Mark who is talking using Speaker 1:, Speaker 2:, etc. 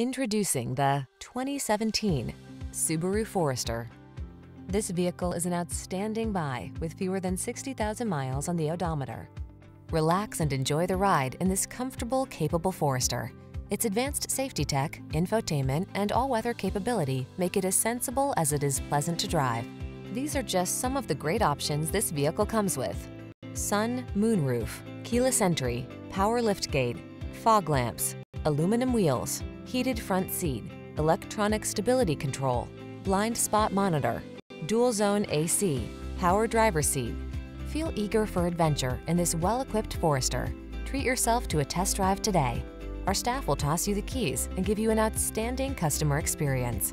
Speaker 1: Introducing the 2017 Subaru Forester. This vehicle is an outstanding buy with fewer than 60,000 miles on the odometer. Relax and enjoy the ride in this comfortable, capable Forester. Its advanced safety tech, infotainment, and all-weather capability make it as sensible as it is pleasant to drive. These are just some of the great options this vehicle comes with. Sun, moonroof, keyless entry, power liftgate, fog lamps, aluminum wheels, heated front seat, electronic stability control, blind spot monitor, dual zone AC, power driver seat. Feel eager for adventure in this well-equipped Forester. Treat yourself to a test drive today. Our staff will toss you the keys and give you an outstanding customer experience.